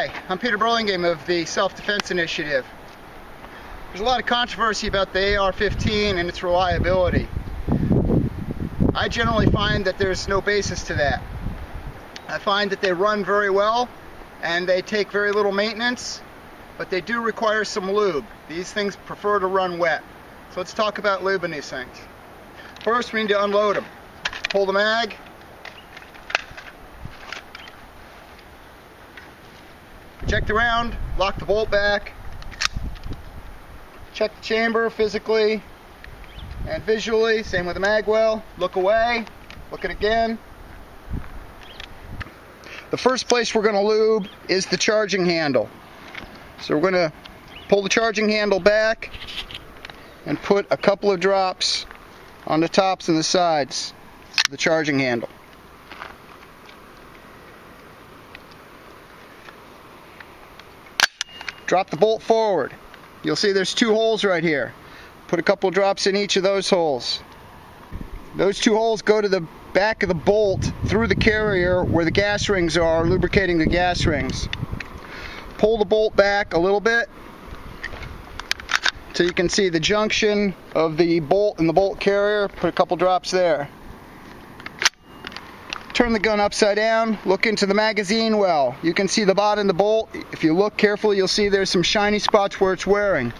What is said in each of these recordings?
I'm Peter Burlingame of the Self-Defense Initiative. There's a lot of controversy about the AR-15 and its reliability. I generally find that there's no basis to that. I find that they run very well and they take very little maintenance, but they do require some lube. These things prefer to run wet. So let's talk about lubing these things. First, we need to unload them. Pull the mag, check the round, lock the bolt back, check the chamber physically and visually, same with the mag well, look away, look it again. The first place we're going to lube is the charging handle. So we're going to pull the charging handle back and put a couple of drops on the tops and the sides of the charging handle. Drop the bolt forward. You'll see there's two holes right here. Put a couple drops in each of those holes. Those two holes go to the back of the bolt through the carrier where the gas rings are, lubricating the gas rings. Pull the bolt back a little bit so you can see the junction of the bolt and the bolt carrier. Put a couple drops there turn the gun upside down, look into the magazine well. You can see the bottom of the bolt. If you look carefully, you'll see there's some shiny spots where it's wearing.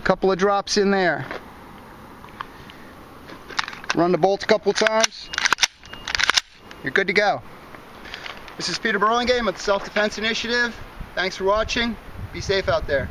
A couple of drops in there. Run the bolt a couple times. You're good to go. This is Peter Burlingame with the Self-Defense Initiative. Thanks for watching. Be safe out there.